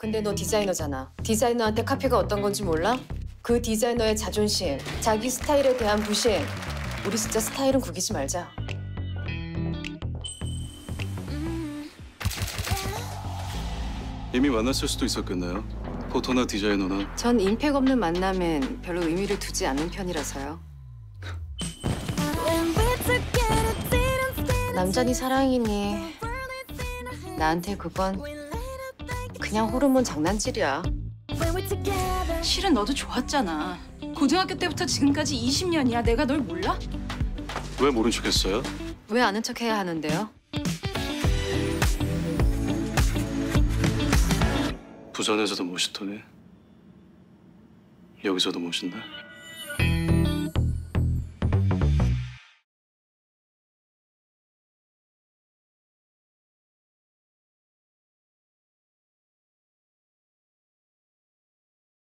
근데 너 디자이너잖아. 디자이너한테 카페가 어떤 건지 몰라? 그 디자이너의 자존심, 자기 스타일에 대한 부심. 우리 진짜 스타일은 구기지 말자. 이미 만났을 수도 있었겠네요. 포토나 디자이너나 전 임팩 없는 만남엔 별로 의미를 두지 않는 편이라서요. 남자니 사랑이니 나한테 그건 그냥 호르몬 장난질이야. 실은 너도 좋았잖아. 고등학교 때부터 지금까지 20년이야. 내가 널 몰라? 왜 모른 척했어요? 왜 아는 척 해야 하는데요? 부산에서도 멋있더니 여기서도 멋있네.